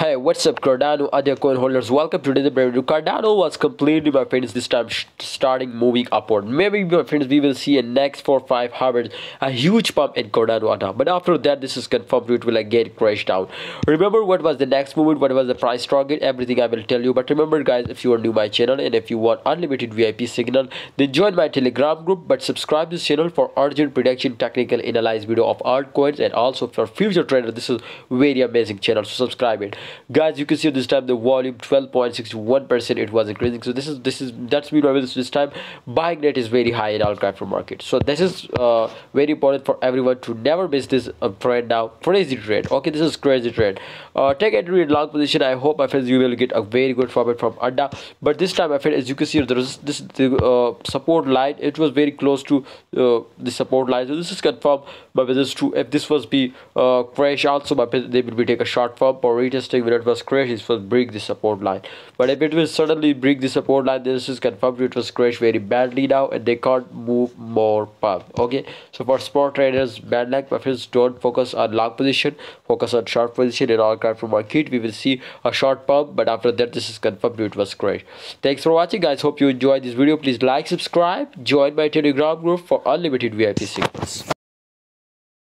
Hey, what's up Cardano other coin holders? Welcome to the video. Cardano was completely my friends this time starting moving upward. Maybe my friends we will see a next 4-5 hours a huge pump in Cardano ADA. But after that this is confirmed it will again crash down. Remember what was the next movement? What was the price target? Everything I will tell you. But remember guys if you are new my channel and if you want unlimited VIP signal then join my telegram group but subscribe this channel for urgent prediction technical analyze video of altcoins and also for future trader this is very amazing channel so subscribe it guys you can see this time the volume 12.61 percent it was increasing. So this is this is that's mean this, this time buying rate is very high in all crypto market. So this is uh, very important for everyone to never miss this uh, trade now. Crazy trade okay this is crazy trade uh, take entry in long position. I hope my friends you will get a very good profit from ADA but this time my friend as you can see there is this the uh, support line it was very close to uh, the support line. So this is confirmed this is true. If this was be uh, crash also my they will be take a short form or retest when it was crashed it was break the support line. But if it will suddenly break the support line this is confirmed it was crashed very badly now and they can't move more pump okay? So for spot traders bad luck friends don't focus on long position focus on short position in all crypto market we will see a short pump but after that this is confirmed it was crashed. Thanks for watching guys. Hope you enjoyed this video. Please like subscribe join my telegram group for unlimited vip signals